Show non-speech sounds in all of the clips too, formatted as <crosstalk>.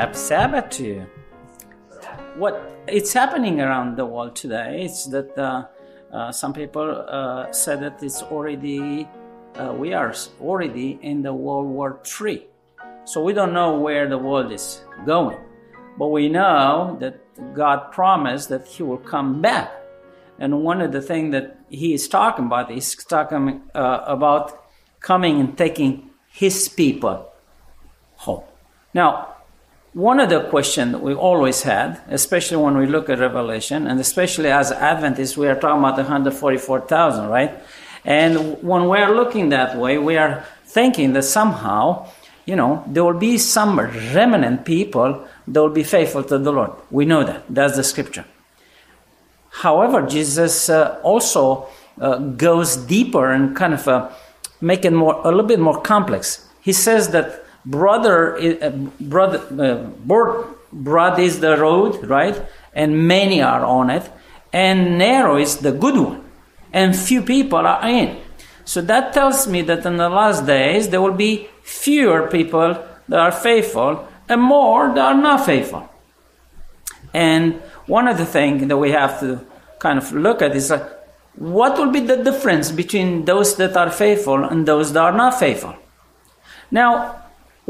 Happy Sabbath to you. What it's happening around the world today is that uh, uh, some people uh, said that it's already uh, we are already in the World War III. So we don't know where the world is going, but we know that God promised that He will come back. And one of the things that He is talking about is talking uh, about coming and taking His people home. Now, one of the questions that we always had, especially when we look at Revelation, and especially as Adventists, we are talking about 144,000, right? And when we are looking that way, we are thinking that somehow, you know, there will be some remnant people that will be faithful to the Lord. We know that. That's the scripture. However, Jesus uh, also uh, goes deeper and kind of uh, make it more a little bit more complex. He says that brother, uh, brother, uh, broad, is the road, right? And many are on it, and narrow is the good one, and few people are in. So that tells me that in the last days there will be fewer people that are faithful and more that are not faithful. And one of the things that we have to kind of look at is like, what will be the difference between those that are faithful and those that are not faithful? Now,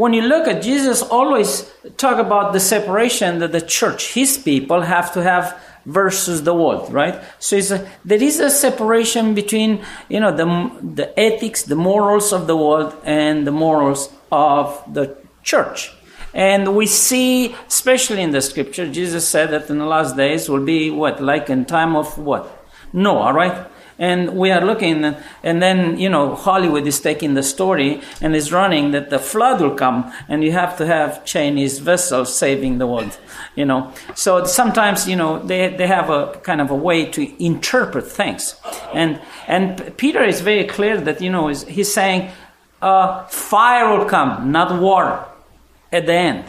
when you look at Jesus always talk about the separation that the church his people have to have versus the world right? So a, there is a separation between you know the the ethics the morals of the world and the morals of the church. And we see especially in the scripture jesus said that in the last days will be what? Like in time of what? Noah right and we are looking and then you know hollywood is taking the story and is running that the flood will come and you have to have chinese vessels saving the world you know. So sometimes you know they, they have a kind of a way to interpret things. And and peter is very clear that you know he's saying uh, fire will come not water at the end.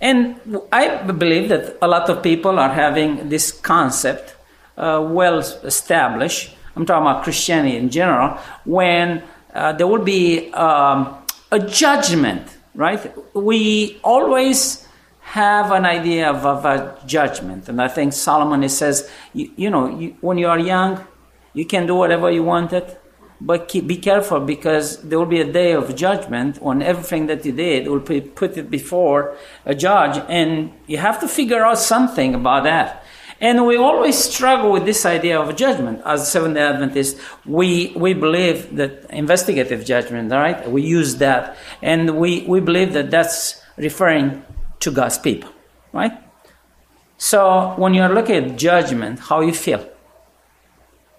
And i believe that a lot of people are having this concept uh, well established, I'm talking about Christianity in general, when uh, there will be um, a judgment, right? We always have an idea of, of a judgment. And I think Solomon he says, you, you know, you, when you are young, you can do whatever you wanted, but keep, be careful because there will be a day of judgment when everything that you did will be put it before a judge, and you have to figure out something about that. And we always struggle with this idea of judgment. As Seventh day Adventists, we, we believe that investigative judgment, right? We use that. And we, we believe that that's referring to God's people, right? So when you're looking at judgment, how you feel?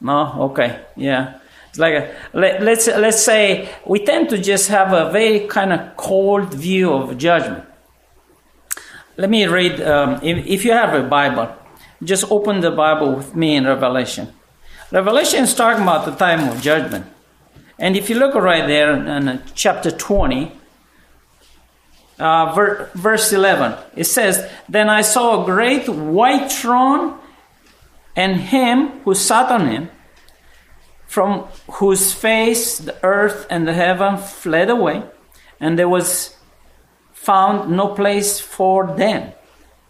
No, okay, yeah. It's like a, let, let's let's say we tend to just have a very kind of cold view of judgment. Let me read. Um, if, if you have a Bible, just open the Bible with me in Revelation. Revelation is talking about the time of judgment. And if you look right there in chapter 20, uh, ver- verse 11, it says, Then I saw a great white throne and him who sat on him, from whose face the earth and the heaven fled away, and there was found no place for them.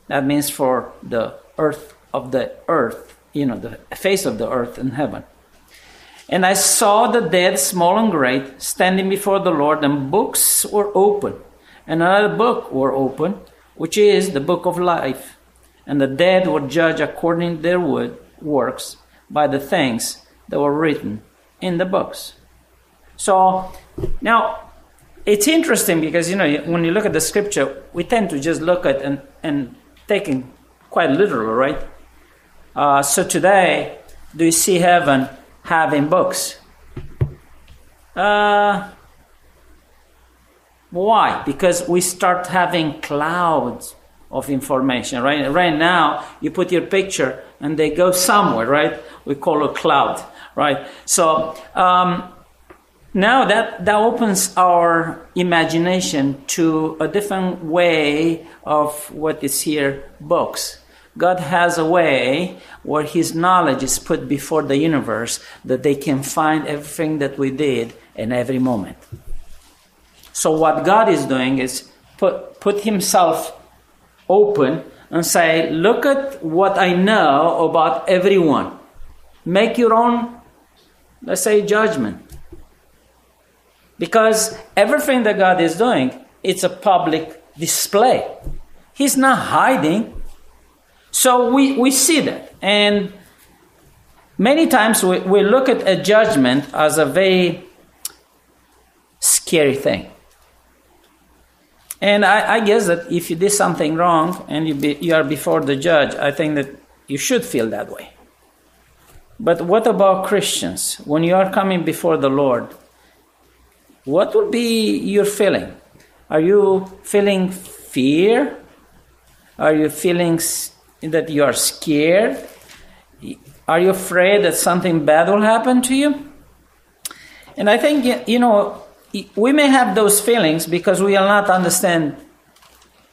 That means for the earth of the earth, you know, the face of the earth and heaven. And I saw the dead, small and great, standing before the Lord, and books were open. And another book were open, which is the book of life. And the dead were judged according to their works by the things that were written in the books. So now it's interesting because you know when you look at the scripture, we tend to just look at and and taking quite literal, right? Uh, so today, do you see heaven having books? Uh, why? Because we start having clouds of information, right? Right now, you put your picture and they go somewhere, right? We call a cloud, right? So um, now that that opens our imagination to a different way of what is here, books. God has a way where His knowledge is put before the universe that they can find everything that we did in every moment. So, what God is doing is put, put himself open and say, Look at what I know about everyone. Make your own, let's say, judgment. Because everything that God is doing, it's a public display. He's not hiding. So we, we see that. And many times we, we look at a judgment as a very scary thing. And I, I, guess that if you did something wrong and you, be, you are before the judge, I think that you should feel that way. But what about Christians? When you are coming before the Lord, what will be your feeling? Are you feeling fear? Are you feeling that you are scared? Are you afraid that something bad will happen to you? And I think, you know, we may have those feelings because we will not understand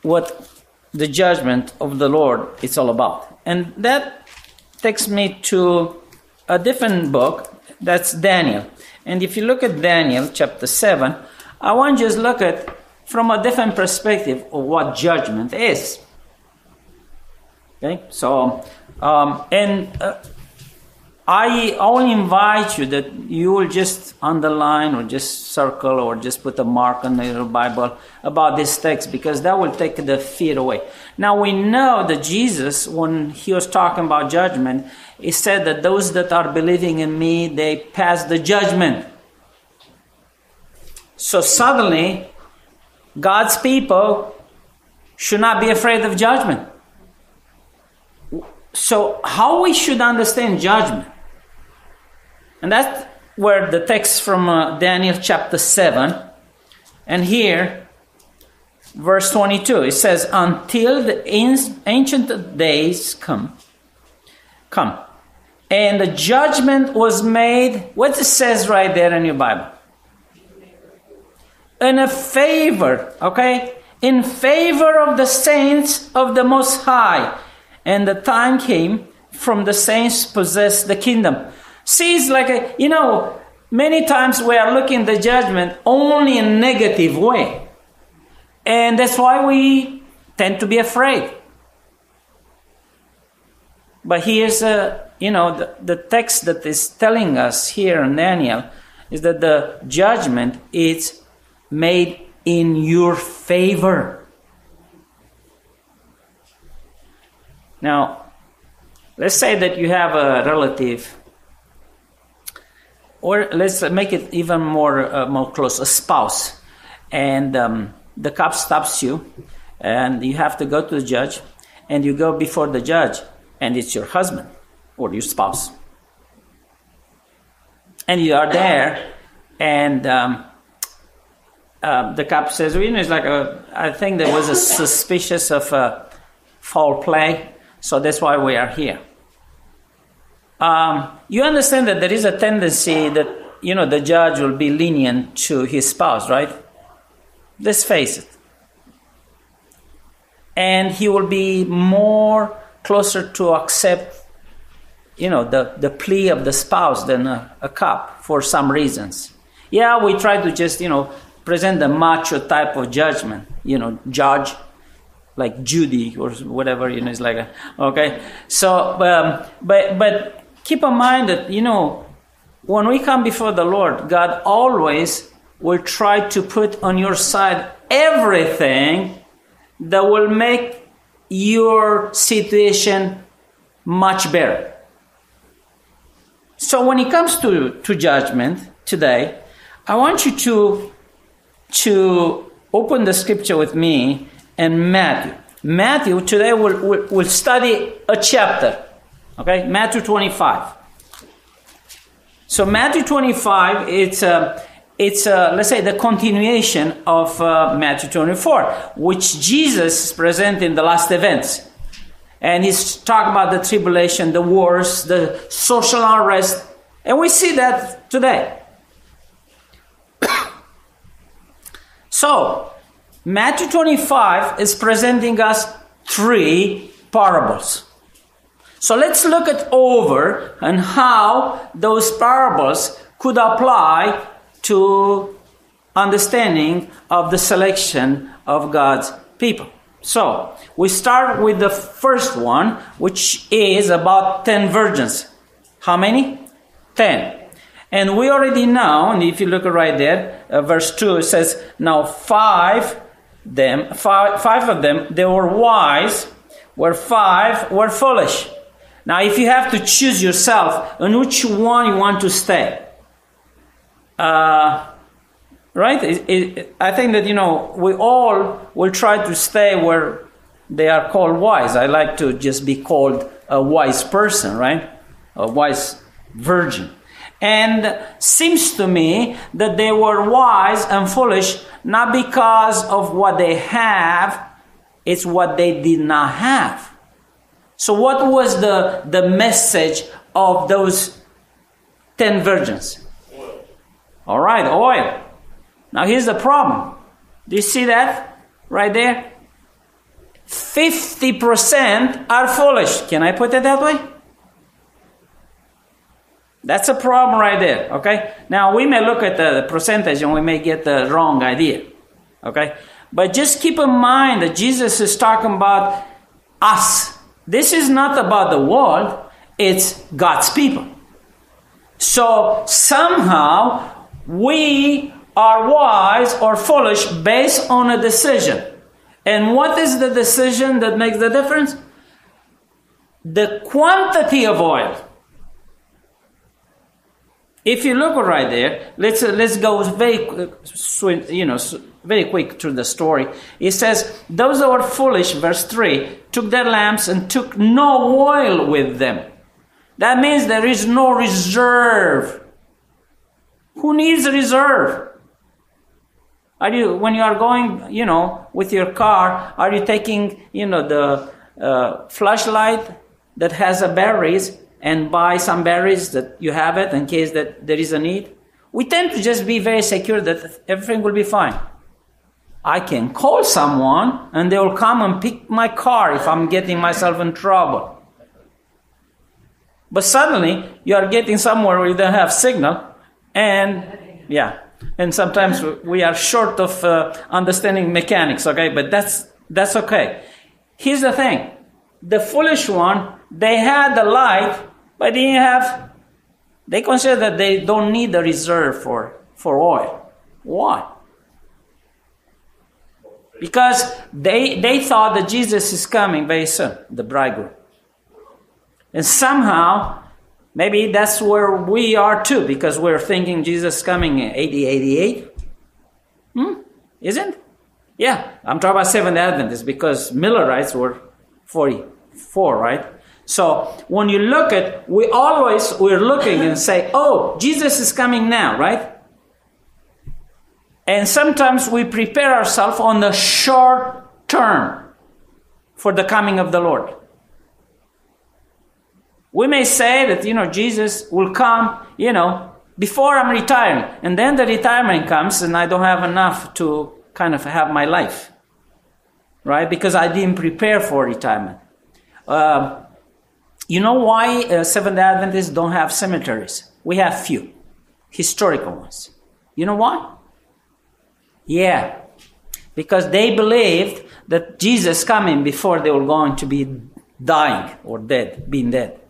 what the judgment of the Lord is all about. And that takes me to a different book, that's Daniel. And if you look at Daniel chapter 7, I want you to look at from a different perspective of what judgment is. Okay, so, um, and uh, I only invite you that you will just underline or just circle or just put a mark on your Bible about this text because that will take the fear away. Now we know that Jesus, when he was talking about judgment, he said that those that are believing in me, they pass the judgment. So suddenly, God's people should not be afraid of judgment. So how we should understand judgment? And that's where the text from uh, Daniel chapter 7, and here, verse 22, it says, Until the ancient days come, come. And the judgment was made, what it says right there in your Bible? In a favor, okay? In favor of the saints of the Most High. And the time came from the saints possess the kingdom See, it's like a, you know, many times we are looking the judgment only in negative way. And that's why we tend to be afraid. But here's a, you know, the, the text that is telling us here in Daniel is that the judgment is made in your favor. Now, let's say that you have a relative or let's make it even more uh, more close a spouse and um, the cop stops you and you have to go to the judge and you go before the judge and it's your husband or your spouse. And you are there and um, uh, the cop says well, you know it's like a, I think there was a suspicious of uh, foul play so that's why we are here um, you understand that there is a tendency that you know the judge will be lenient to his spouse, right? Let's face it. And he will be more closer to accept, you know, the, the plea of the spouse than a, a cop for some reasons. Yeah, we try to just, you know, present the macho type of judgment, you know, judge like Judy or whatever, you know, it's like, a, okay. So, um, but, but keep in mind that, you know, when we come before the Lord, God always will try to put on your side everything that will make your situation much better. So when it comes to, to judgment today, I want you to, to open the scripture with me in Matthew. Matthew, today we'll, we'll, we'll study a chapter. Okay, Matthew 25. So Matthew 25, it's a, uh, it's a, uh, let's say the continuation of uh, Matthew 24, which Jesus is present in the last events. And he's talking about the tribulation, the wars, the social unrest. And we see that today. <coughs> so, Matthew 25 is presenting us three parables. So let's look at over and how those parables could apply to understanding of the selection of God's people. So, we start with the first one, which is about 10 virgins. How many? 10. And we already know, and if you look right there, uh, verse 2, it says, Now five them, five, five of them, they were wise, where five were foolish. Now, if you have to choose yourself on which one you want to stay, uh, right? It, it, I think that, you know, we all will try to stay where they are called wise. I like to just be called a wise person, right? A wise virgin. And seems to me that they were wise and foolish not because of what they have, it's what they did not have. So, what was the, the message of those 10 virgins? Oil. All right, oil. Now, here's the problem. Do you see that right there? 50% are foolish. Can I put it that way? That's a problem right there, okay? Now, we may look at the percentage and we may get the wrong idea, okay? But just keep in mind that Jesus is talking about us. This is not about the world, it's God's people. So, somehow, we are wise or foolish based on a decision. And what is the decision that makes the difference? The quantity of oil. If you look right there, let's uh, let's go very you know very quick through the story. It says those that were foolish, verse three, took their lamps and took no oil with them. That means there is no reserve. Who needs a reserve? Are you when you are going, you know, with your car? Are you taking, you know, the uh, flashlight that has a batteries and buy some berries that you have it in case that there is a need. We tend to just be very secure that everything will be fine. I can call someone and they will come and pick my car if I'm getting myself in trouble. But suddenly you are getting somewhere where you don't have signal and yeah, and sometimes we are short of uh, understanding mechanics, okay? But that's that's okay. Here's the thing. The foolish one, they had the light but they didn't have, they consider that they don't need the reserve for, for oil. Why? Because they, they thought that Jesus is coming very soon, the bridegroom. And somehow, maybe that's where we are too, because we're thinking Jesus is coming in 80, 88. Hmm? Isn't? Yeah, I'm talking about Seventh Adventists because Millerites were 44, right? So when you look at, we always, we're looking and say, oh, Jesus is coming now, right? And sometimes we prepare ourselves on the short term for the coming of the Lord. We may say that, you know, Jesus will come, you know, before I'm retiring. And then the retirement comes and I don't have enough to kind of have my life. Right? Because I didn't prepare for retirement. Uh, you know why uh, Seventh Adventists don't have cemeteries? We have few historical ones. You know why? Yeah, because they believed that Jesus coming before they were going to be dying or dead, being dead.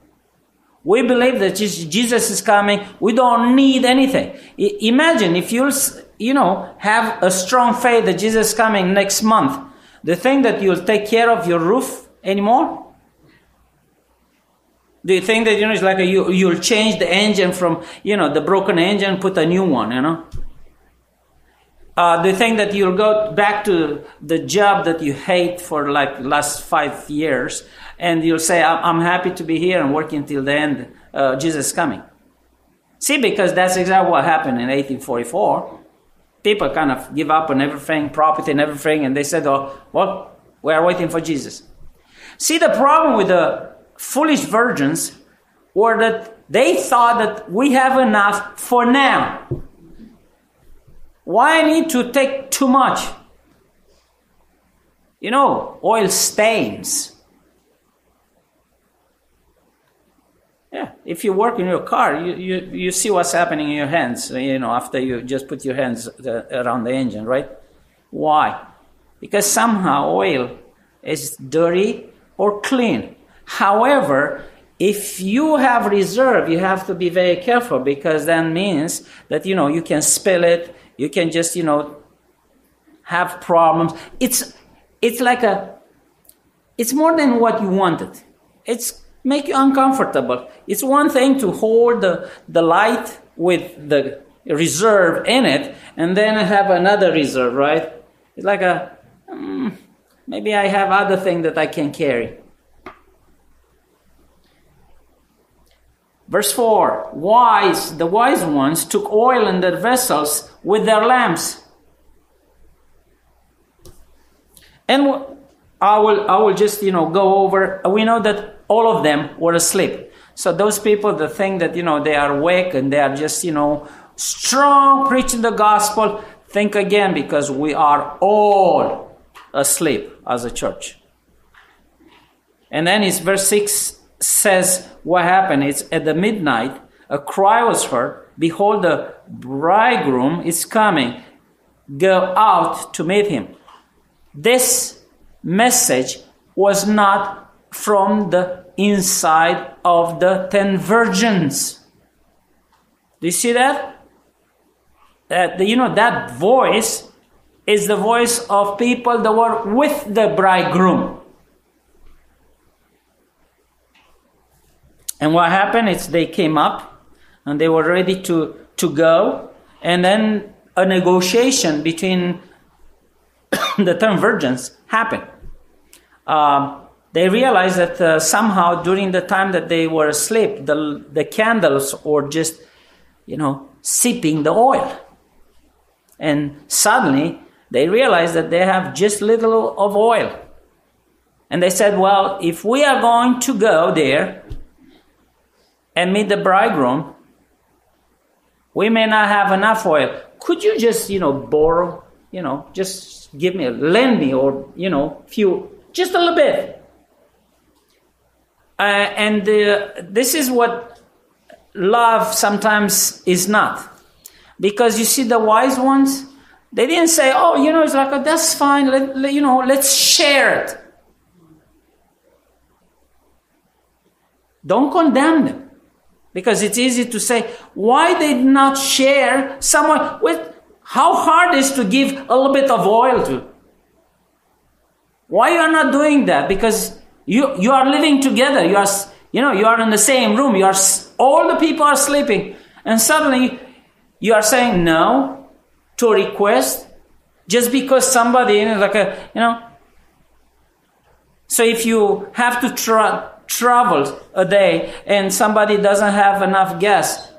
We believe that Jesus is coming. We don't need anything. I- imagine if you'll, you know, have a strong faith that Jesus is coming next month. The thing that you'll take care of your roof anymore? Do you think that you know it's like a, you you'll change the engine from you know the broken engine, put a new one, you know? Uh, do you think that you'll go back to the job that you hate for like last five years, and you'll say, "I'm, happy to be here and working till the end. Uh, Jesus is coming." See, because that's exactly what happened in 1844. People kind of give up on everything, property and everything, and they said, "Oh, well, we are waiting for Jesus." See, the problem with the foolish virgins were that they thought that we have enough for now. Why need to take too much? You know, oil stains. Yeah, if you work in your car, you, you, you see what's happening in your hands, you know, after you just put your hands uh, around the engine, right? Why? because somehow oil is dirty or clean. However, if you have reserve, you have to be very careful because that means that you know you can spill it, you can just you know have problems. It's it's like a it's more than what you wanted. It's make you uncomfortable. It's one thing to hold the, the light with the reserve in it and then have another reserve, right? It's like a um, maybe I have other thing that I can carry. Verse 4 Wise, the wise ones took oil in their vessels with their lamps. And I will, I will just, you know, go over. We know that all of them were asleep. So those people that think that, you know, they are awake and they are just, you know, strong preaching the gospel, think again because we are all asleep as a church. And then it's verse 6 says what happened. It's at the midnight, a cry was heard, Behold, the bridegroom is coming. Go out to meet him. This message was not from the inside of the ten virgins. Do you see that? That you know that voice is the voice of people that were with the bridegroom. And what happened is they came up and they were ready to, to go. And then a negotiation between <coughs> the virgins happened. Um, they realized that uh, somehow during the time that they were asleep, the, the candles were just, you know, sipping the oil. And suddenly they realized that they have just little of oil. And they said, well, if we are going to go there and meet the bridegroom, we may not have enough oil. Could you just, you know, borrow, you know, just give me, lend me, or, you know, few just a little bit. Uh, and uh, this is what love sometimes is not. Because you see, the wise ones, they didn't say, oh, you know, it's like, oh, that's fine, let, let, you know, let's share it. Don't condemn them. Because it's easy to say, why they did not share someone with how hard is to give a little bit of oil to why you are not doing that? Because you, you are living together. You are, you know, you are in the same room. You are, all the people are sleeping. And suddenly you are saying no to request just because somebody, you know, like a, you know. So if you have to tra- travel a day and somebody doesn't have enough gas,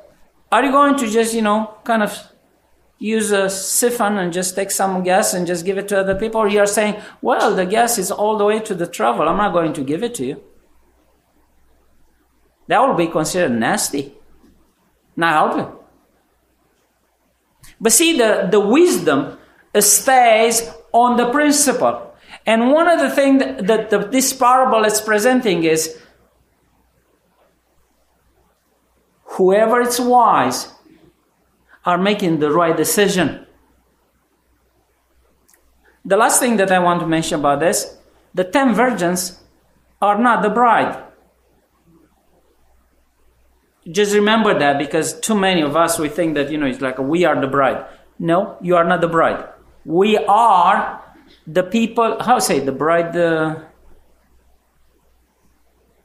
are you going to just, you know, kind of use a siphon and just take some gas and just give it to other people? Or you're saying, well, the gas is all the way to the travel. I'm not going to give it to you. That will be considered nasty, not helping. But see, the, the wisdom stays on the principle. And one of the things that, that the, this parable is presenting is whoever is wise are making the right decision. The last thing that I want to mention about this the ten virgins are not the bride. Just remember that because too many of us we think that you know it's like we are the bride. No, you are not the bride. We are the people. How say the bride?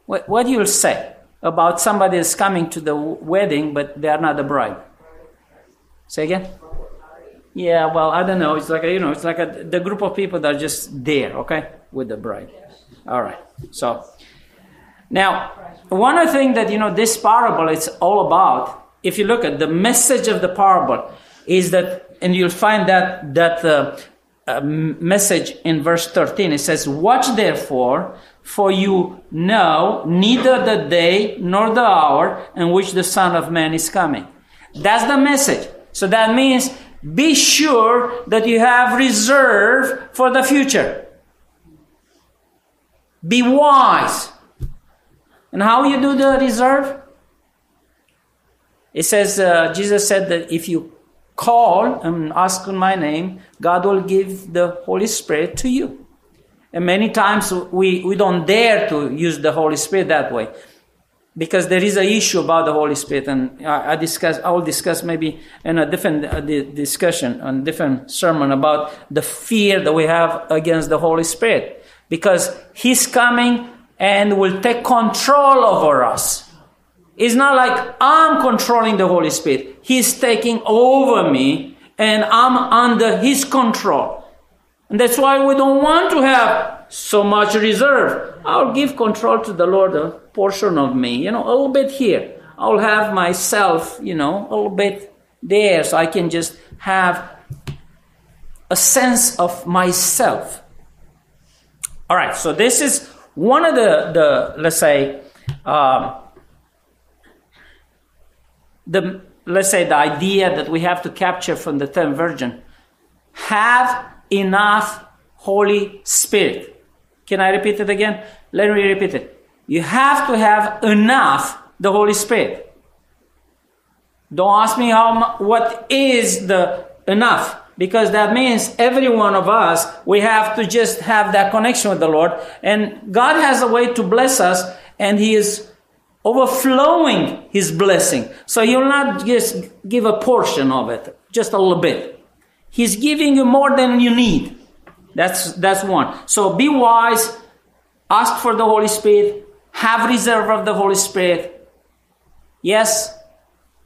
What? What do you say about somebody is coming to the wedding but they are not the bride? Say again? Yeah, well, I don't know. It's like, a, you know, it's like a, the group of people that are just there, okay, with the bride. All right. So, now, one of the that, you know, this parable is all about, if you look at the message of the parable, is that, and you'll find that, that uh, uh, message in verse 13. It says, Watch therefore, for you know neither the day nor the hour in which the Son of Man is coming. That's the message. So that means be sure that you have reserve for the future. Be wise. And how you do the reserve? It says, uh, Jesus said that if you call and ask in my name, God will give the Holy Spirit to you. And many times we, we don't dare to use the Holy Spirit that way because there is an issue about the Holy Spirit, and I, discuss. I will discuss maybe in a different uh, discussion, a different sermon about the fear that we have against the Holy Spirit, because He's coming and will take control over us. It's not like I'm controlling the Holy Spirit; He's taking over me, and I'm under His control. And that's why we don't want to have so much reserve. I'll give control to the Lord, a portion of me, you know, a little bit here. I'll have myself, you know, a little bit there so I can just have a sense of myself. All right, so this is one of the, the let's say, um, the let's say the idea that we have to capture from the third virgin. Have enough Holy Spirit. Can I repeat it again? Let me repeat it. You have to have enough the Holy Spirit. Don't ask me how what is the enough because that means every one of us we have to just have that connection with the Lord and God has a way to bless us and he is overflowing his blessing. So he'll not just give a portion of it, just a little bit. He's giving you more than you need. That's that's one. So be wise, ask for the Holy Spirit, have reserve of the Holy Spirit. Yes,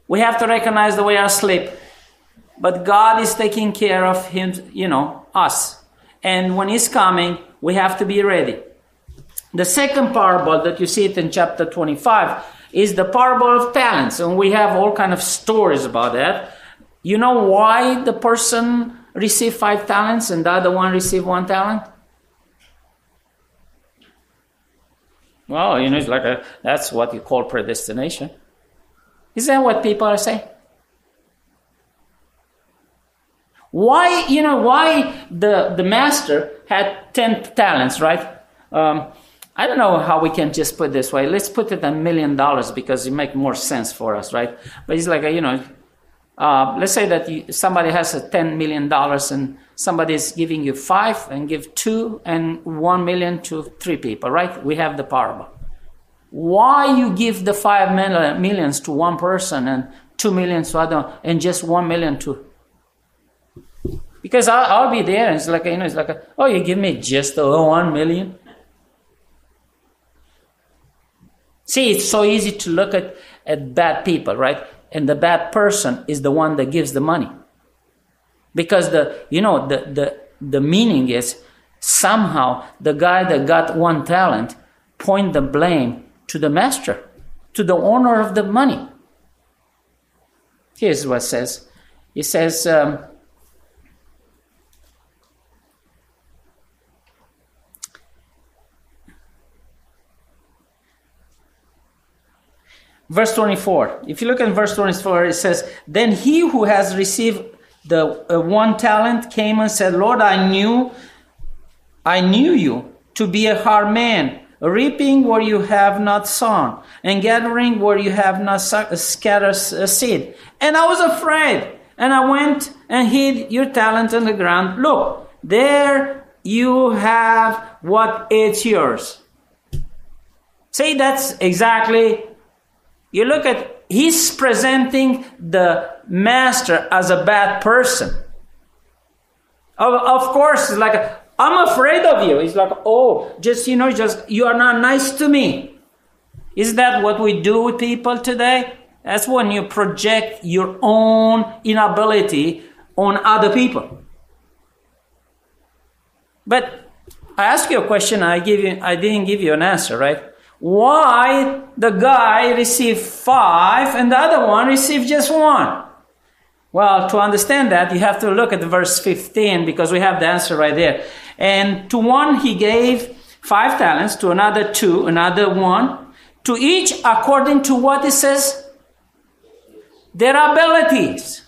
we have to recognize that we are asleep, but God is taking care of him, you know, us. And when He's coming, we have to be ready. The second parable that you see it in chapter 25 is the parable of talents, and we have all kind of stories about that. You know why the person received five talents and the other one received one talent? Well, you know, it's like a, that's what you call predestination. Is that what people are saying? Why, you know, why the, the master had 10 talents, right? Um, I don't know how we can just put this way. Let's put it a million dollars because it makes more sense for us, right? But it's like, a, you know, uh, let's say that you, somebody has a $10 million and somebody is giving you five and give two and one million to three people, right? We have the parable. Why you give the five million, millions to one person and two millions to other and just one million to because I'll, I'll, be there and it's like you know it's like a, oh you give me just a one million see it's so easy to look at at bad people right? And the bad person is the one that gives the money. Because the you know the the the meaning is somehow the guy that got one talent point the blame to the master to the owner of the money. Here's what it says. It says um, Verse 24. If you look at verse 24, it says, Then he who has received the uh, one talent came and said, Lord, I knew, I knew you to be a hard man, reaping where you have not sown, and gathering where you have not scattered seed. And I was afraid, and I went and hid your talent on the ground. Look, there you have what is yours. See, that's exactly you look at, he's presenting the master as a bad person. Of, of course, it's like, I'm afraid of you. It's like, oh, just, you know, just, you are not nice to me. Is that what we do with people today? That's when you project your own inability on other people. But I ask you a question, I give you I didn't give you an answer, right? Why the guy received five and the other one received just one? Well, to understand that, you have to look at the verse 15 because we have the answer right there. And to one he gave five talents, to another two, another one, to each according to what it says, their abilities.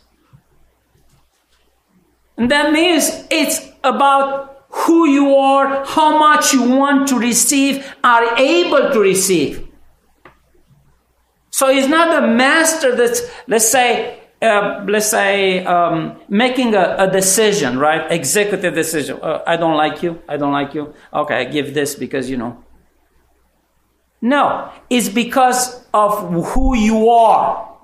And that means it's about who you are, how much you want to receive, are able to receive. So it's not the master that's, let's say, uh, let's say, um, making a, a, decision, right? Executive decision. Uh, I don't like you. I don't like you. Okay, I give this because, you know. No, it's because of who you are.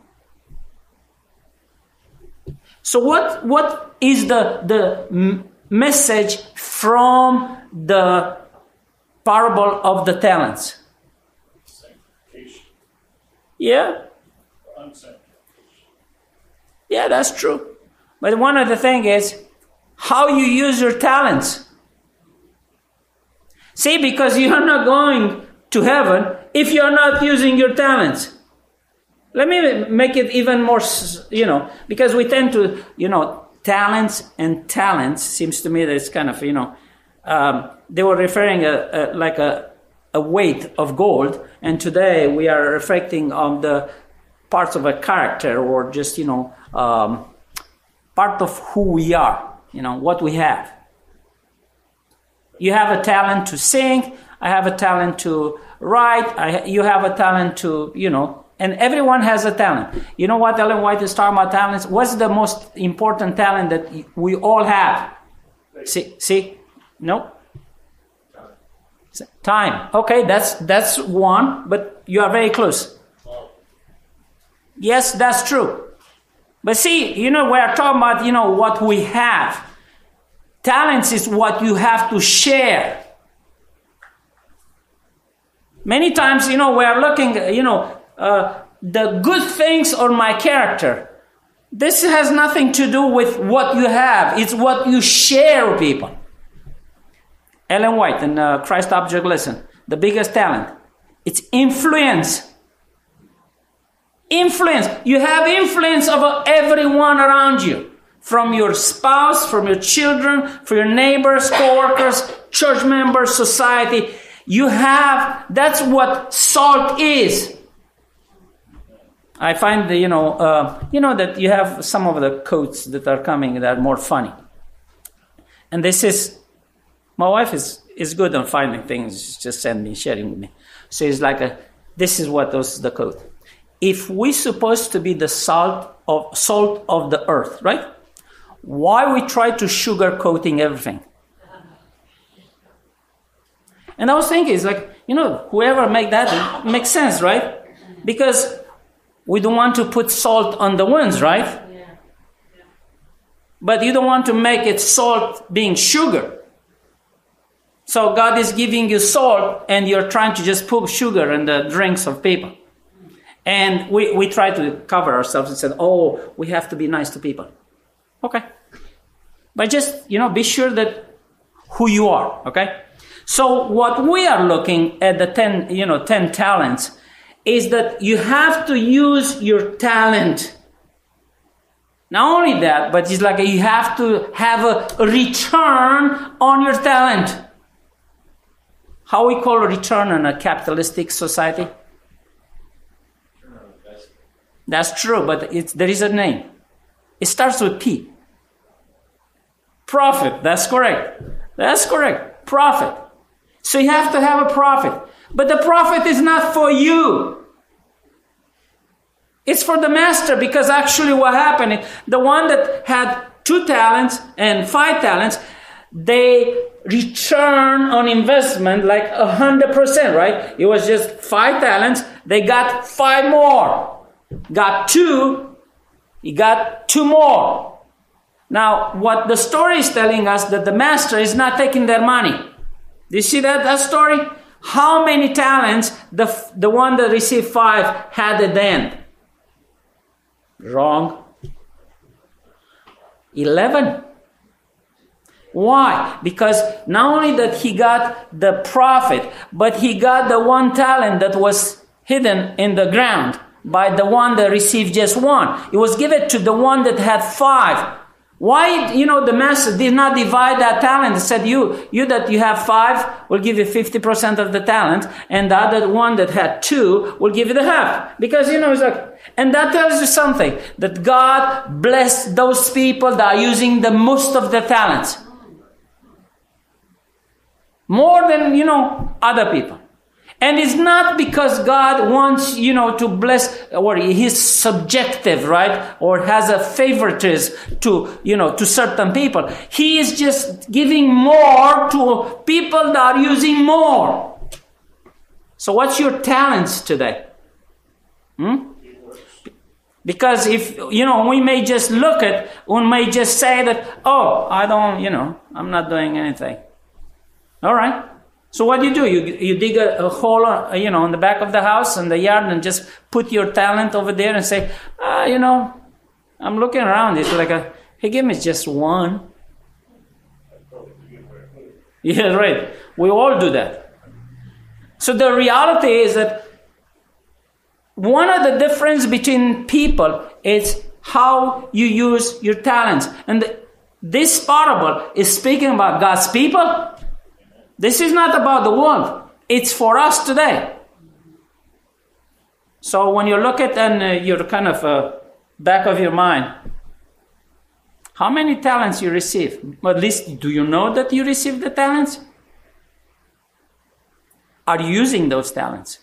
So what, what is the, the message from the parable of the talents? Yeah? Yeah, that's true. But one of the thing is how you use your talents. See, because you're not going to heaven if you're not using your talents. Let me make it even more, you know, because we tend to, you know, talents and talents seems to me that it's kind of, you know, um, they were referring a, a, like a, a weight of gold, and today we are reflecting on the parts of a character or just, you know, um, part of who we are, you know, what we have. You have a talent to sing, I have a talent to write, I, you have a talent to, you know, and everyone has a talent. You know what Ellen White is talking about talents? What's the most important talent that we all have? See, see? No? Time. Okay, that's that's one, but you are very close. Yes, that's true. But see, you know, we're talking about, you know, what we have. Talents is what you have to share. Many times, you know, we are looking, you know, uh, the good things on my character. This has nothing to do with what you have, it's what you share with people. Ellen White in uh, Christ Object Lesson, the biggest talent. It's influence. Influence. You have influence over everyone around you. From your spouse, from your children, from your neighbors, co-workers, church members, society. You have, that's what salt is. I find that, you know, uh, you know that you have some of the quotes that are coming that are more funny. And this is, my wife is, is good on finding things, just send me, sharing with me. So it's like a, this is what was the quote if we're supposed to be the salt of salt of the earth, right? Why we try to sugarcoating everything? And I was thinking, it's like, you know, whoever make that makes sense, right? Because we don't want to put salt on the wounds, right? Yeah. But you don't want to make it salt being sugar. So God is giving you salt and you're trying to just put sugar in the drinks of people. And we, we try to cover ourselves and said, oh, we have to be nice to people. Okay. But just, you know, be sure that who you are, okay? So what we are looking at the 10, you know, 10 talents is that you have to use your talent. Not only that, but it's like you have to have a return on your talent. How we call a return in a capitalistic society? That's true, but it's, there is a name. It starts with P. Profit. That's correct. That's correct. Profit. So you have to have a profit. But the profit is not for you. It's for the master because actually what happened, the one that had two talents and five talents, they return on investment like a hundred percent, right? It was just five talents. They got five more got two, he got two more. Now, what the story is telling us that the master is not taking their money. Do you see that, that story? How many talents the, the one that received five had at the end? Wrong. 11. Why? Because not only that he got the profit, but he got the one talent that was hidden in the ground by the one that received just one. It was given to the one that had five. Why, you know, the master did not divide that talent? He said, you, you that you have five will give you 50% of the talent, and the other one that had two will give you the half. Because, you know, it's like, and that tells you something, that God blessed those people that are using the most of the talents. More than, you know, other people. And it's not because God wants, you know, to bless, or he's subjective, right? Or has a favoritism to, you know, to certain people. He is just giving more to people that are using more. So what's your talents today? Hmm? Because if, you know, we may just look at, we may just say that, oh, I don't, you know, I'm not doing anything. All right. So what do you do? You, you dig a, a hole, uh, you know, in the back of the house in the yard and just put your talent over there and say, ah, you know, I'm looking around. It's like a, hey, give me just one. Yeah, right. We all do that. So the reality is that one of the difference between people is how you use your talents. And the, this parable is speaking about God's people this is not about the world, it's for us today. So when you look at and uh, you're kind of uh, back of your mind, how many talents you receive? At least, do you know that you receive the talents? Are you using those talents?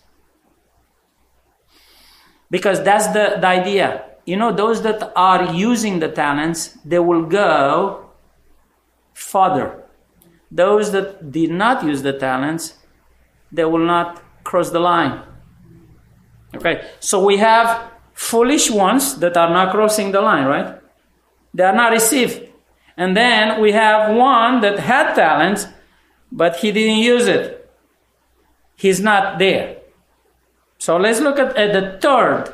Because that's the, the idea. You know, those that are using the talents, they will go further those that did not use the talents, they will not cross the line. Okay, so we have foolish ones that are not crossing the line, right? They are not received. And then we have one that had talents, but he didn't use it. He's not there. So let's look at, at the third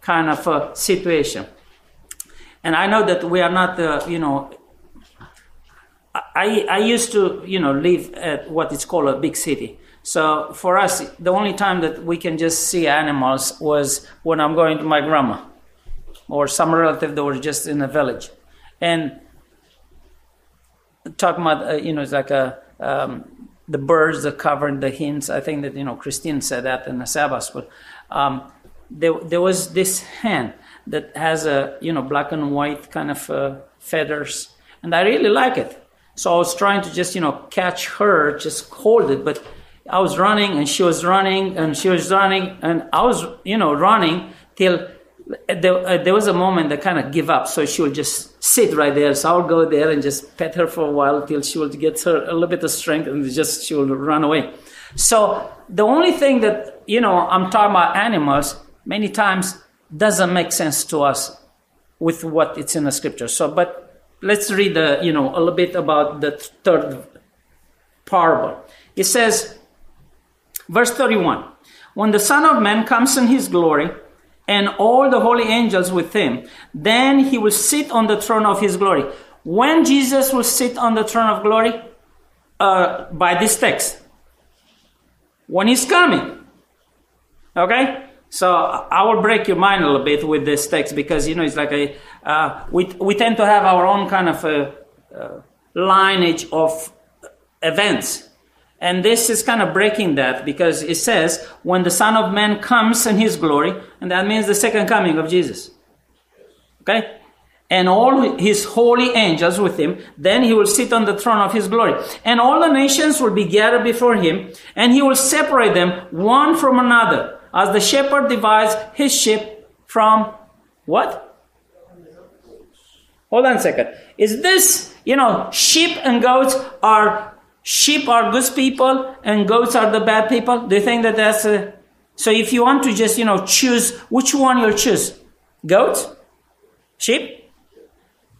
kind of a situation. And I know that we are not, uh, you know, I, I used to, you know, live at what is called a big city. So for us, the only time that we can just see animals was when I'm going to my grandma or some relative that were just in a village. And talking about, uh, you know, it's like a, um, the birds that covered the hens. I think that, you know, Christine said that in the Sabbath. But um, there, there was this hen that has a, you know, black and white kind of uh, feathers. And I really like it. So I was trying to just, you know, catch her, just hold it. But I was running and she was running and she was running and I was, you know, running till there, uh, there was a moment that kind of give up. So she would just sit right there. So I'll go there and just pet her for a while till she would get her a little bit of strength and just she will run away. So the only thing that, you know, I'm talking about animals many times doesn't make sense to us with what it's in the scripture. So, but let's read the, you know, a little bit about the third parable. It says, verse 31 When the Son of Man comes in his glory, and all the holy angels with him, then he will sit on the throne of his glory. When Jesus will sit on the throne of glory? Uh, by this text. When he's coming. Okay? So I will break your mind a little bit with this text because you know it's like a uh, we we tend to have our own kind of a, uh, lineage of events, and this is kind of breaking that because it says when the Son of Man comes in His glory, and that means the second coming of Jesus. Okay, and all his holy angels with him. Then he will sit on the throne of his glory. And all the nations will be gathered before him, and he will separate them one from another as the shepherd divides his sheep from what? Hold on a second. Is this, you know, sheep and goats are sheep are good people and goats are the bad people? Do you think that that's a, so if you want to just, you know, choose which one you'll choose? Goats? Sheep?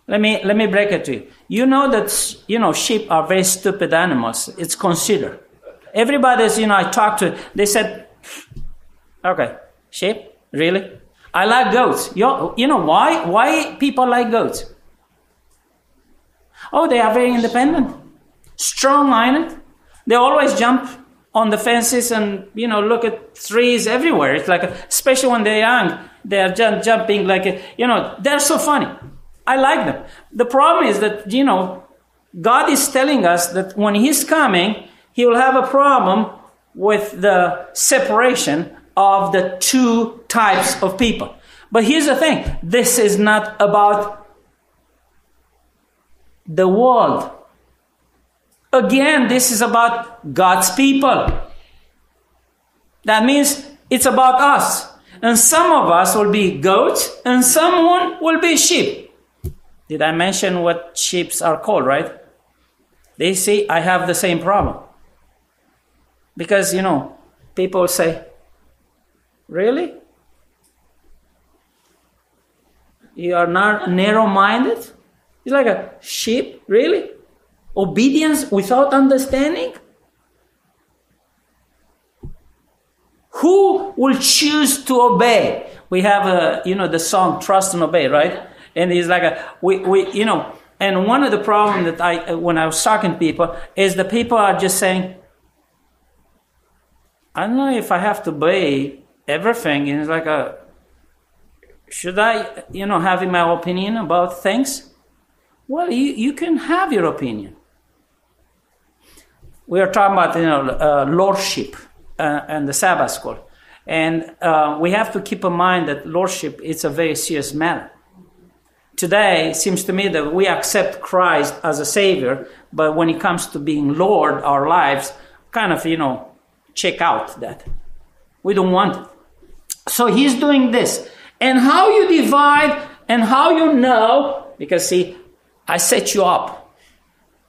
Let me let me break it to you. You know that you know sheep are very stupid animals. It's considered. Everybody's, you know, I talked to, they said Okay. Sheep? Really? I like goats. You, you know why? Why people like goats? Oh, they are very independent, strong-minded. They always jump on the fences and you know look at trees everywhere. It's like, a, especially when they're young, they are jumping like a, you know they're so funny. I like them. The problem is that you know God is telling us that when He's coming, He will have a problem with the separation of the two types of people. But here's the thing this is not about the world. Again, this is about God's people. That means it's about us. And some of us will be goats and someone will be sheep. Did I mention what sheep are called, right? They see I have the same problem. Because, you know, people say, Really? You are not narrow minded? It's like a sheep, really? Obedience without understanding? Who will choose to obey? We have a, you know, the song "Trust and Obey," right? And it's like a, we, we, you know, and one of the problems that I, uh, when I was talking to people, is the people are just saying, I don't know if I have to obey everything. And it's like a, should I, you know, have my opinion about things? Well, you, you can have your opinion. We are talking about, you know, uh, lordship uh, and the Sabbath school. And uh, we have to keep in mind that lordship is a very serious matter. Today, it seems to me that we accept Christ as a savior, but when it comes to being Lord, our lives kind of, you know, check out that. We don't want it. So he's doing this. And how you divide and how you know, because see, I set you up.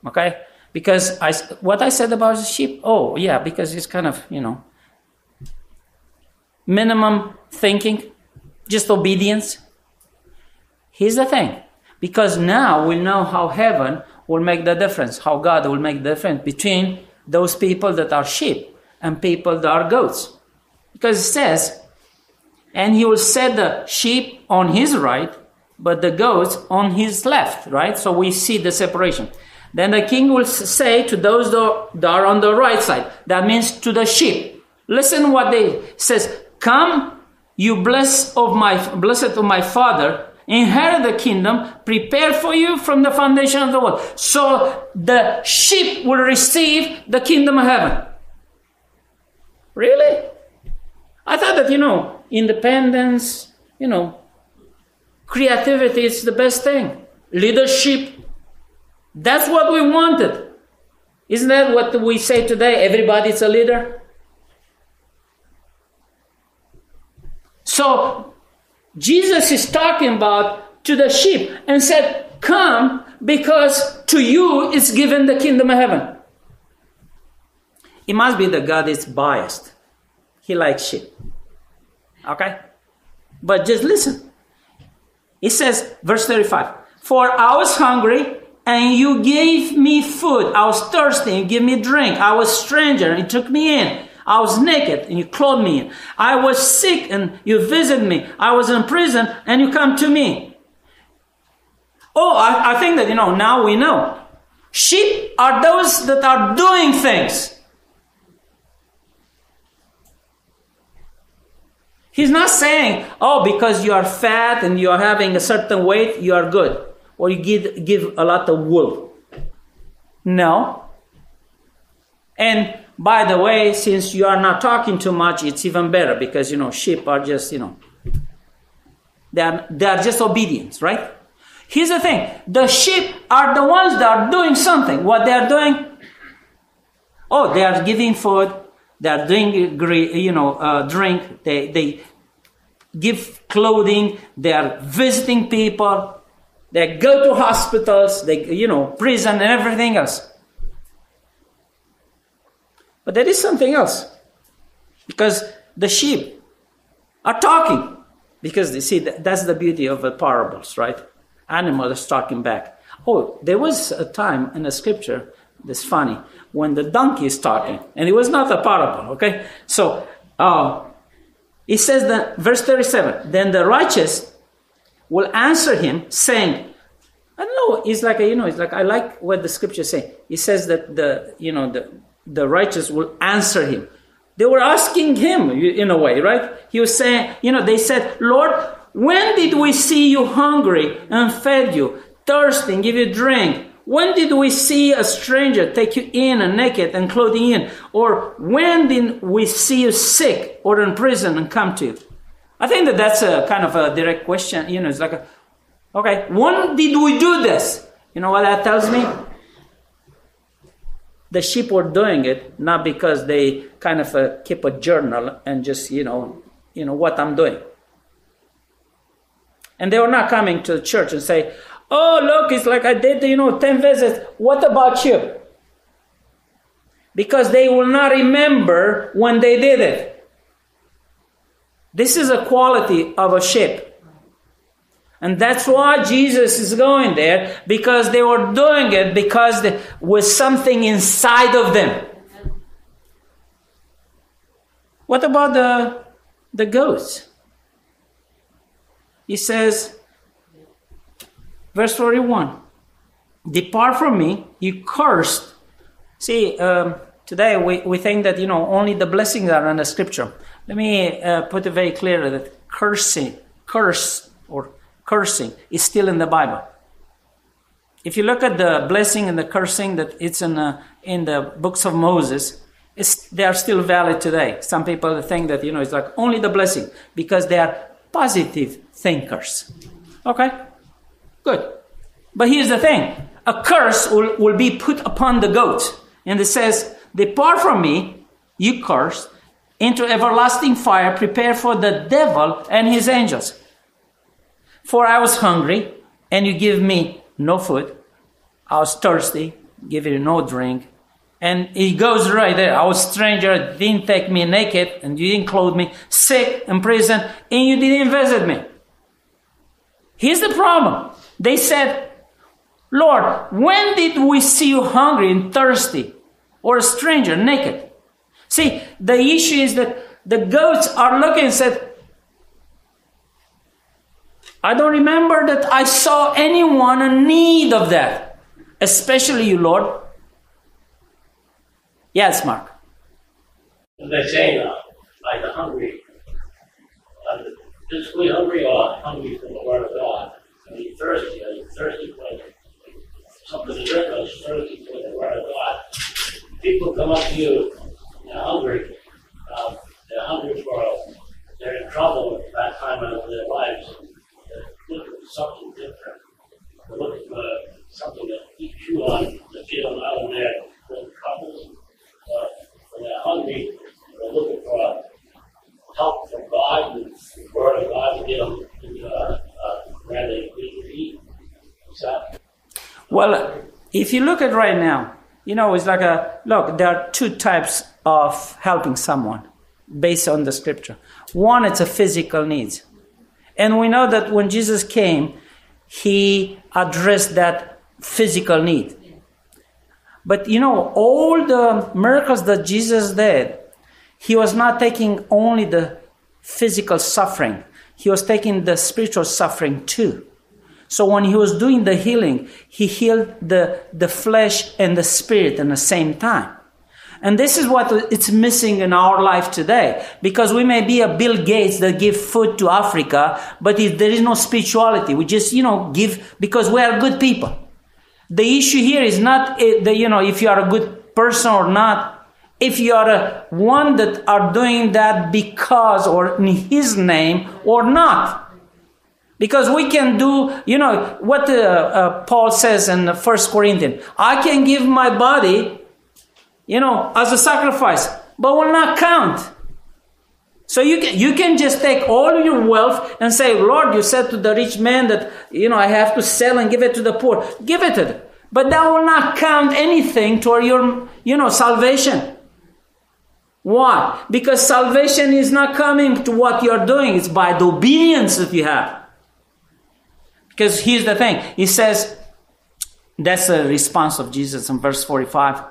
Okay? Because I, what I said about the sheep, oh, yeah, because it's kind of, you know, minimum thinking, just obedience. Here's the thing because now we know how heaven will make the difference, how God will make the difference between those people that are sheep and people that are goats. Because it says, and he will set the sheep on his right, but the goats on his left, right? So we see the separation. Then the king will say to those that are on the right side, that means to the sheep, listen what they says, come, you blessed of my blessed of my father, inherit the kingdom prepared for you from the foundation of the world. So the sheep will receive the kingdom of heaven. Really? I thought that, you know, independence, you know, creativity is the best thing. Leadership, that's what we wanted. Isn't that what we say today? Everybody's a leader. So Jesus is talking about to the sheep and said, Come because to you is given the kingdom of heaven. It must be that God is biased. He likes sheep. Okay? But just listen. It says, verse 35 For I was hungry and you gave me food. I was thirsty and you gave me drink. I was stranger and you took me in. I was naked and you clothed me. I was sick and you visited me. I was in prison and you come to me. Oh, I, I think that, you know, now we know. Sheep are those that are doing things. He's not saying, oh, because you are fat and you are having a certain weight, you are good. Or you give, give a lot of wool. No. And by the way, since you are not talking too much, it's even better because, you know, sheep are just, you know, they are, they are just obedience, right? Here's the thing. The sheep are the ones that are doing something. What they are doing? Oh, they are giving food. They are doing, you know, uh, drink. They, they give clothing. They are visiting people. They go to hospitals. They, you know, prison and everything else. But there is something else. Because the sheep are talking. Because you see, that's the beauty of the parables, right? Animals talking back. Oh, there was a time in the scripture that's funny when the donkey is talking, and it was not a parable, okay? So, uh, it says that, verse 37, then the righteous will answer him, saying, I don't know, it's like, a, you know, it's like, I like what the scripture say. It says that the, you know, the, the righteous will answer him. They were asking him in a way, right? He was saying, you know, they said, Lord, when did we see you hungry and fed you, thirsty and give you drink? When did we see a stranger take you in and naked and clothe you in? Or when did we see you sick or in prison and come to you? I think that that's a kind of a direct question. You know, it's like, a, okay, when did we do this? You know what that tells me? the sheep were doing it not because they kind of uh, keep a journal and just you know you know what i'm doing and they were not coming to the church and say oh look it's like i did you know 10 visits what about you because they will not remember when they did it this is a quality of a sheep and that's why Jesus is going there because they were doing it because there was something inside of them. What about the, the goats? He says, verse 41 Depart from me, you cursed. See, um, today we, we think that, you know, only the blessings are in the scripture. Let me uh, put it very clearly that cursing, curse, or cursing is still in the Bible. If you look at the blessing and the cursing that it's in, uh, in the books of Moses, they are still valid today. Some people think that, you know, it's like only the blessing because they are positive thinkers. Okay? Good. But here's the thing a curse will, will be put upon the goat. And it says, Depart from me, you cursed, into everlasting fire, prepare for the devil and his angels. For I was hungry, and you give me no food. I was thirsty, give you no drink. And he goes right there. I was stranger, didn't take me naked, and you didn't clothe me, sick, in prison, and you didn't visit me. Here's the problem. They said, Lord, when did we see you hungry and thirsty, or a stranger, naked? See, the issue is that the goats are looking and said, I don't remember that I saw anyone in need of that, especially you, Lord. Yes, Mark. They're saying, uh, like the hungry, uh, physically hungry or hungry for the Word of God. I mean, thirsty, are you thirsty for something to drink or thirsty for the Word of God? People come up to you, they're hungry. Um, they're hungry for, they're in trouble at that time of their lives They're looking for something different. They're looking for something to keep you on get them out of their, their troubles. Uh, when they're hungry, they're looking for help from God the Word of God to get them to, uh, need. Well, if you look at right now, you know, it's like a look, there are two types of helping someone based on the scripture. One, it's a physical needs. And we know that when Jesus came, he addressed that physical need. But you know, all the miracles that Jesus did, he was not taking only the physical suffering, he was taking the spiritual suffering too. So when he was doing the healing, he healed the, the flesh and the spirit at the same time. And this is what it's missing in our life today. Because we may be a Bill Gates that give food to Africa, but if there is no spirituality, we just, you know, give because we are good people. The issue here is not, eh, the, you know, if you are a good person or not. If you are one that are doing that because or in his name or not. Because we can do, you know, what uh, uh, Paul says in First Corinthians. I can give my body you know, as a sacrifice, but will not count. So you can, you can just take all your wealth and say, Lord, you said to the rich man that, you know, I have to sell and give it to the poor. Give it to them. But that will not count anything toward your, you know, salvation. Why? Because salvation is not coming to what you're doing. It's by the obedience that you have. Because here's the thing. He says, that's a response of Jesus in verse 45.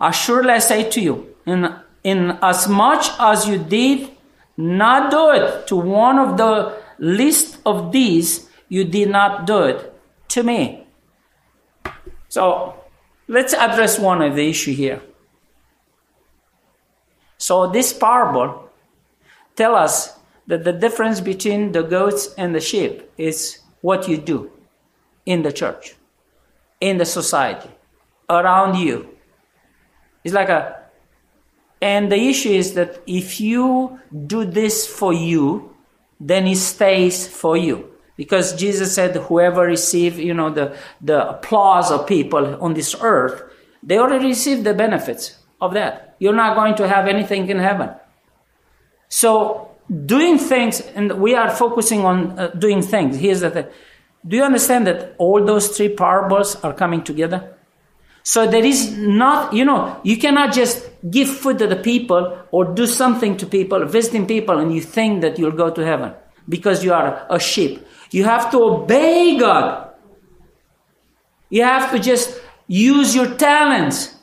Assuredly I say to you, in, in as much as you did not do it to one of the least of these, you did not do it to me. So let's address one of the issue here. So this parable tell us that the difference between the goats and the sheep is what you do in the church, in the society, around you. It's like a, and the issue is that if you do this for you, then it stays for you. Because Jesus said, whoever receive, you know, the, the applause of people on this earth, They already received the benefits of that. You're not going to have anything in heaven. So, doing things, and we are focusing on uh, doing things. Here's the thing. Do you understand that all those three parables are coming together? So there is not, you know, you cannot just give food to the people or do something to people, visiting people, and you think that you'll go to heaven because you are a sheep. You have to obey God. You have to just use your talents.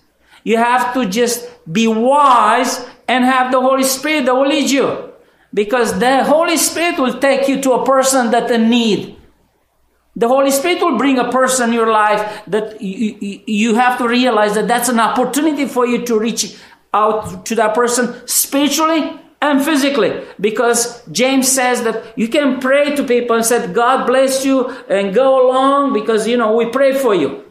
You have to just be wise and have the Holy Spirit that will lead you. Because the Holy Spirit will take you to a person that in need. The Holy Spirit will bring a person in your life that you, you, have to realize that that's an opportunity for you to reach out to that person spiritually and physically because james says that you can pray to people and say god bless you and go along because you know we pray for you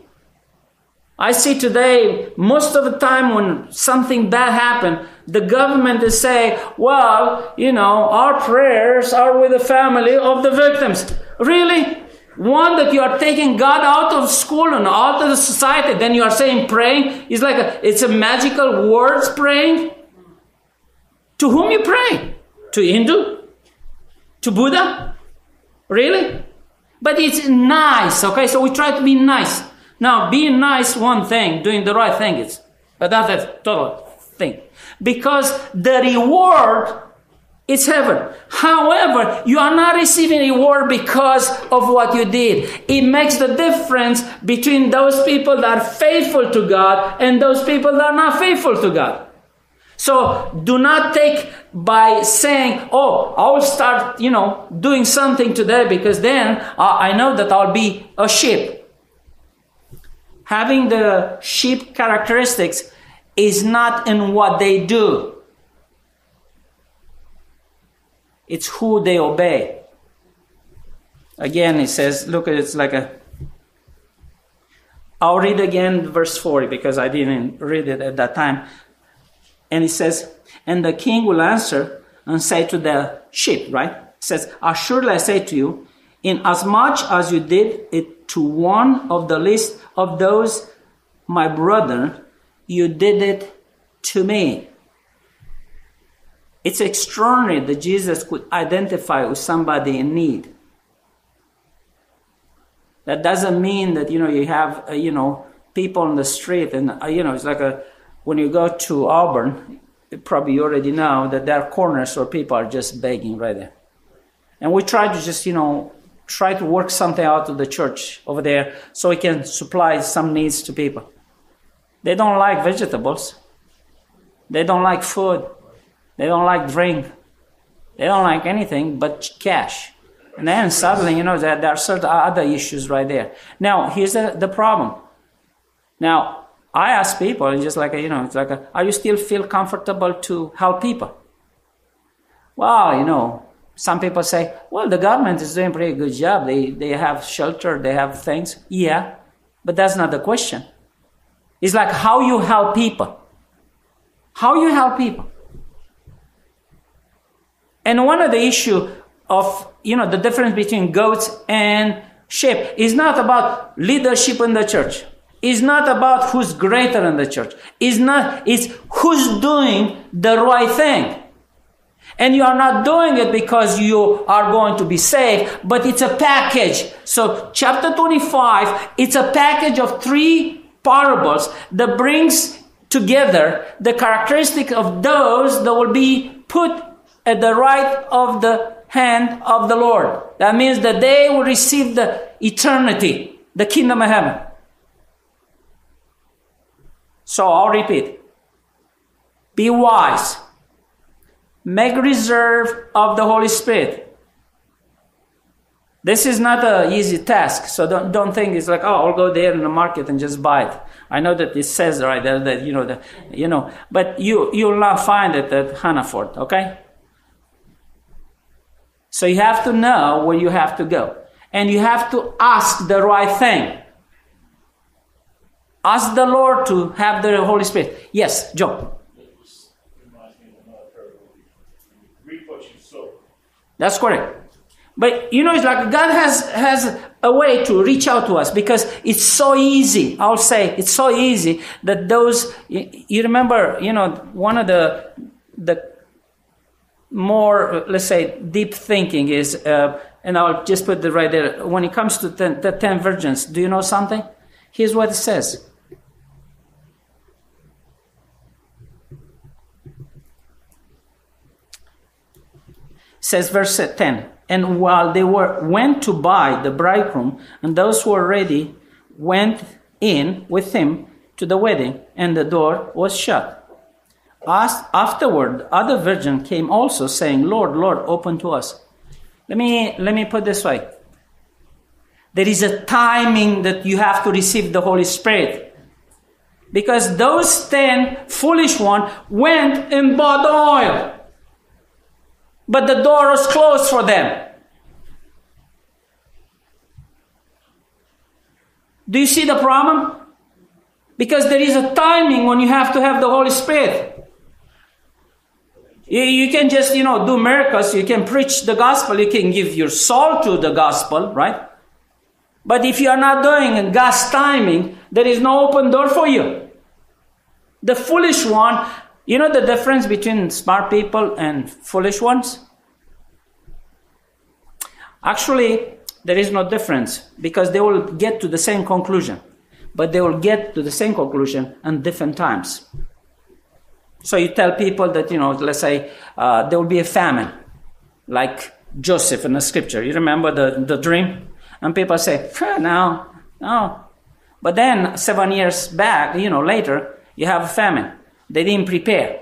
i see today most of the time when something bad happened, the government is saying well you know our prayers are with the family of the victims really one that you are taking God out of school and out of the society, then you are saying praying is like a, it's a magical words praying. To whom you pray? To Hindu? To Buddha? Really? But it's nice, okay? So we try to be nice. Now, being nice, one thing, doing the right thing is another total thing. Because the reward is heaven. However, you are not receiving reward because of what you did. It makes the difference between those people that are faithful to God and those people that are not faithful to God. So do not take by saying, "Oh, I'll start, you know, doing something today because then uh, I know that I'll be a sheep." Having the sheep characteristics is not in what they do It's who they obey. Again, he says, look, it's like a. I'll read again verse 40 because I didn't read it at that time. And he says, And the king will answer and say to the sheep, right? He says, Assuredly I say to you, in as much as you did it to one of the least of those, my brother, you did it to me. It's extraordinary that Jesus could identify with somebody in need. That doesn't mean that you know you have uh, you know people on the street and uh, you know it's like a when you go to Auburn, probably you already know that there are corners where people are just begging right there, and we try to just you know try to work something out of the church over there so we can supply some needs to people. They don't like vegetables. They don't like food. They don't like drink. They don't like anything but cash. And then suddenly, you know, there, there are certain other issues right there. Now, here's the, the problem. Now, I ask people, and just like, you know, it's like, a, are you still feel comfortable to help people? Well, you know, some people say, well, the government is doing a pretty good job. They, they have shelter, they have things. Yeah, but that's not the question. It's like how you help people. How you help people. And one of the issue of, you know, the difference between goats and sheep is not about leadership in the church. It's not about who's greater in the church. It's not, it's who's doing the right thing. And you are not doing it because you are going to be saved, but it's a package. So chapter 25, it's a package of three parables that brings together the characteristic of those that will be put at the right of the hand of the Lord. That means that they will receive the eternity, the kingdom of heaven. So I'll repeat. Be wise. Make reserve of the Holy Spirit. This is not an easy task, so don't, don't think it's like, oh, I'll go there in the market and just buy it. I know that it says right there that, you know, the, you know, but you, you'll not find it at Hannaford, okay? So you have to know where you have to go. And you have to ask the right thing. Ask the Lord to have the Holy Spirit. Yes, Joe. That's correct. But you know, it's like God has has a way to reach out to us because it's so easy. I'll say it's so easy that those, you remember, you know, one of the, the more, let's say, deep thinking is, uh, and I'll just put it right there. When it comes to ten, the 10 virgins, do you know something? Here's what it says. Says verse 10 and while they were went to buy the bridegroom and those who were ready went in with him to the wedding and the door was shut. As, afterward other virgin came also saying lord lord open to us. Let me let me put this way. There is a timing that you have to receive the holy spirit. Because those 10 foolish ones went and bought oil but the door was closed for them. Do you see the problem? Because there is a timing when you have to have the Holy Spirit. You, you can just, you know, do miracles, you can preach the gospel, you can give your soul to the gospel, right? But if you are not doing in God's timing, there is no open door for you. The foolish one you know the difference between smart people and foolish ones? Actually, there is no difference because they will get to the same conclusion, but they will get to the same conclusion at different times. So you tell people that, you know, let's say uh, there will be a famine, like Joseph in the scripture. You remember the, the dream? And people say, no, no. But then seven years back, you know, later, you have a famine. They didn't prepare.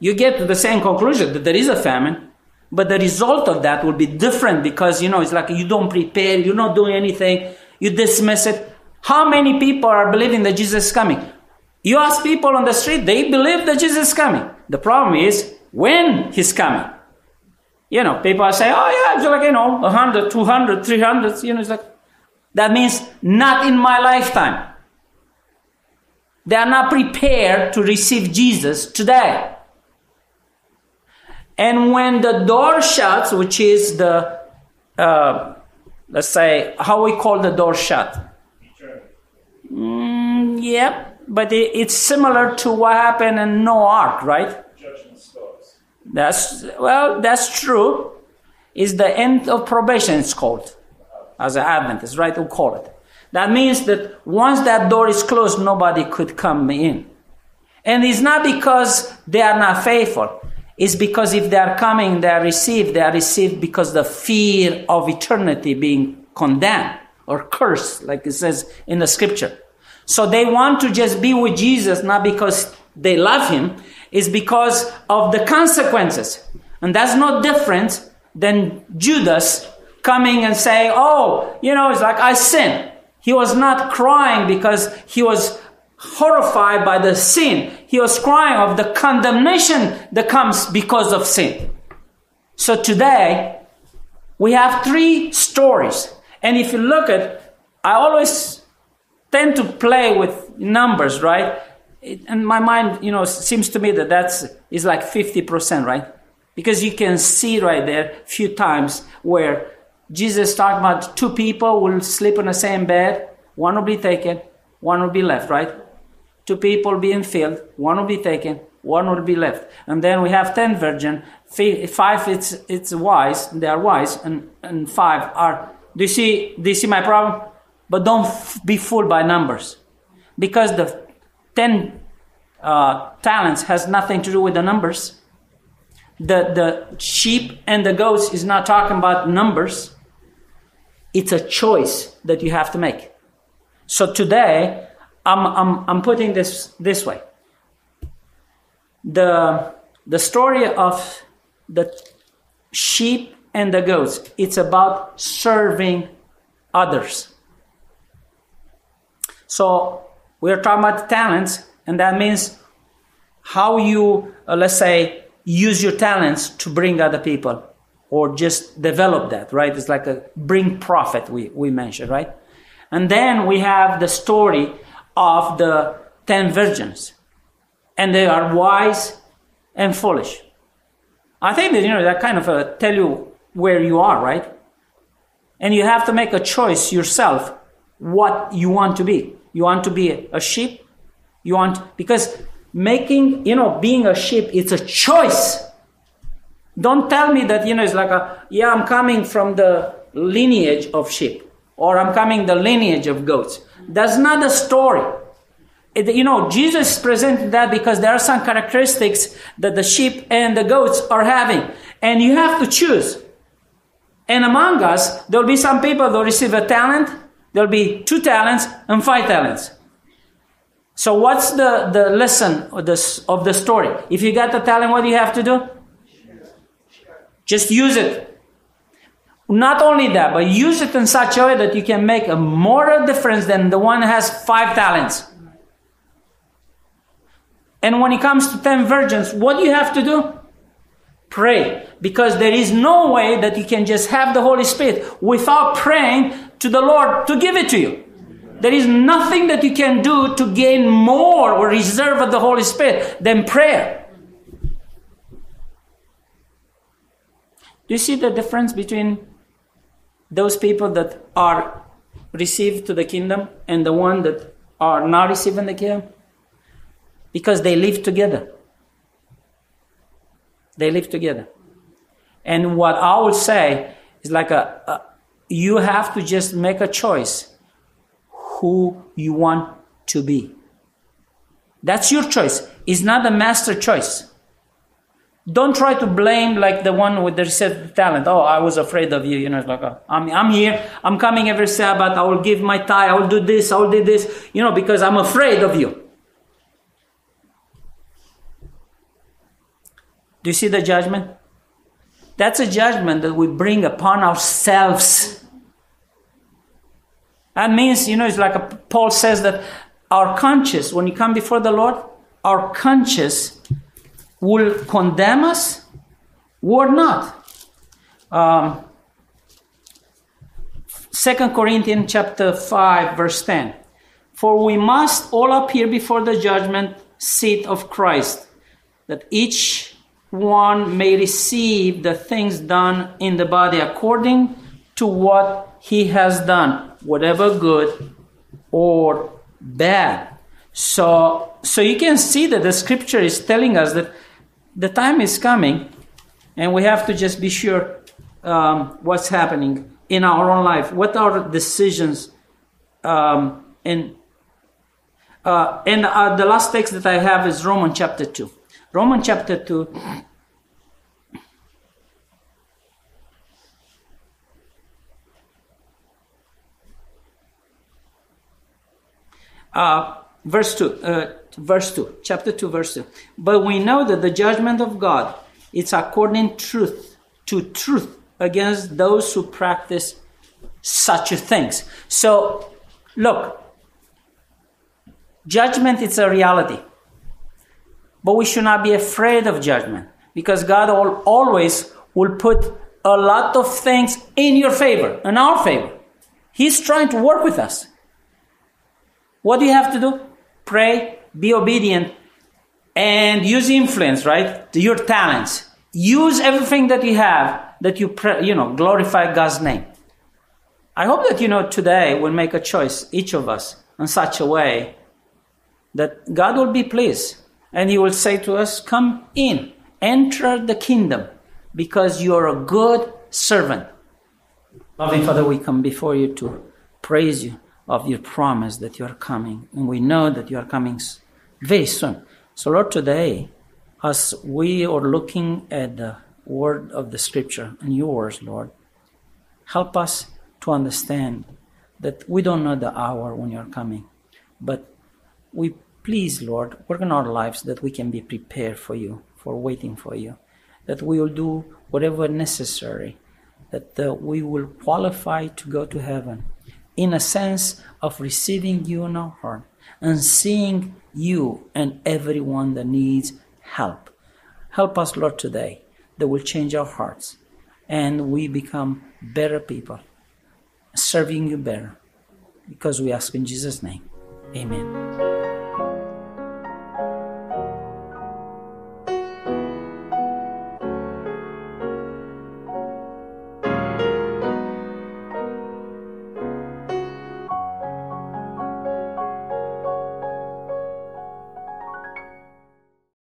You get to the same conclusion that there is a famine, but the result of that will be different because you know it's like you don't prepare, you're not doing anything, you dismiss it. How many people are believing that Jesus is coming? You ask people on the street, they believe that Jesus is coming. The problem is when he's coming. You know, people say, oh yeah, it's like, you know, 100, 200, 300, you know, it's like, that means not in my lifetime. They are not prepared to receive Jesus today. And when the door shuts, which is the, uh, let's say, how we call the door shut? Mm, yep, but it, it's similar to what happened in Noah Ark, right? That's well, that's true. Is the end of probation? It's called as an Adventist, right? We call it. That means that once that door is closed, nobody could come in. And it's not because they are not faithful. It's because if they are coming, they are received, they are received because the fear of eternity being condemned or cursed, like it says in the scripture. So they want to just be with Jesus, not because they love him, it's because of the consequences. And that's no different than Judas coming and saying, Oh, you know, it's like I sin. He was not crying because he was horrified by the sin. He was crying of the condemnation that comes because of sin. So today, we have three stories. And if you look at, I always tend to play with numbers, right? It, and my mind, you know, seems to me that that's is like 50%, right? Because you can see right there a few times where Jesus talking about two people will sleep in the same bed, one will be taken, one will be left, right? Two people being filled, one will be taken, one will be left. And then we have ten virgin, five it's it's wise, they are wise, and, and five are do you see do you see my problem? But don't f- be fooled by numbers. Because the ten uh, talents has nothing to do with the numbers. The the sheep and the goats is not talking about numbers it's a choice that you have to make. So today, I'm, I'm, I'm putting this this way. The, the story of the sheep and the goats, it's about serving others. So we're talking about talents, and that means how you, uh, let's say, use your talents to bring other people or just develop that, right? It's like a bring profit, we, we mentioned, right? And then we have the story of the 10 virgins. And they are wise and foolish. I think that, you know, that kind of uh, tell you where you are, right? And you have to make a choice yourself what you want to be. You want to be a sheep? You want, because making, you know, being a sheep, it's a choice. Don't tell me that, you know, it's like a, yeah, I'm coming from the lineage of sheep or I'm coming the lineage of goats. That's not a story. It, you know, Jesus presented that because there are some characteristics that the sheep and the goats are having. And you have to choose. And among us, there'll be some people that receive a talent, there'll be two talents and five talents. So what's the, the lesson of, this, of the story? If you got the talent, what do you have to do? Just use it. Not only that, but use it in such a way that you can make a more difference than the one has five talents. And when it comes to 10 virgins, what do you have to do? Pray. Because there is no way that you can just have the Holy Spirit without praying to the Lord to give it to you. There is nothing that you can do to gain more or reserve of the Holy Spirit than prayer. You see the difference between those people that are received to the kingdom and the one that are not receiving the kingdom? Because they live together. They live together. And what I will say is like a, a you have to just make a choice who you want to be. That's your choice. It's not a master choice. Don't try to blame like the one with the received talent. Oh, I was afraid of you. You know, it's like, oh, I'm, I'm here. I'm coming every Sabbath. I will give my tithe. I will do this. I will do this. You know, because I'm afraid of you. Do you see the judgment? That's a judgment that we bring upon ourselves. That means, you know, it's like a, Paul says that our conscience, when you come before the Lord, our conscience will condemn us or not. Um, 2 Corinthians chapter 5 verse 10. For we must all appear before the judgment seat of Christ, that each one may receive the things done in the body according to what he has done, whatever good or bad. So, so you can see that the scripture is telling us that the time is coming, and we have to just be sure um, what's happening in our own life, what are decisions, um, and uh, and uh, the last text that I have is Romans chapter two. Romans chapter 2. Uh, verse 2, uh, verse 2, chapter 2, verse 2. But we know that the judgment of God is according truth to truth against those who practice such things. So, look, judgment is a reality. But we should not be afraid of judgment because God always will put a lot of things in your favor, in our favor. He's trying to work with us. What do you have to do? Pray, be obedient, and use influence, right? Your talents. Use everything that you have that you, you know, glorify God's name. I hope that, you know, today we'll make a choice, each of us, in such a way that God will be pleased and he will say to us, Come in, enter the kingdom, because you are a good servant. Loving Father, we come before you to praise you of your promise that you are coming. And we know that you are coming very soon. So, Lord, today, as we are looking at the word of the scripture and yours, Lord, help us to understand that we don't know the hour when you're coming, but we Please, Lord, work in our lives that we can be prepared for you, for waiting for you, that we will do whatever necessary, that uh, we will qualify to go to heaven in a sense of receiving you in our heart and seeing you and everyone that needs help. Help us, Lord, today that will change our hearts and we become better people, serving you better. Because we ask in Jesus' name. Amen.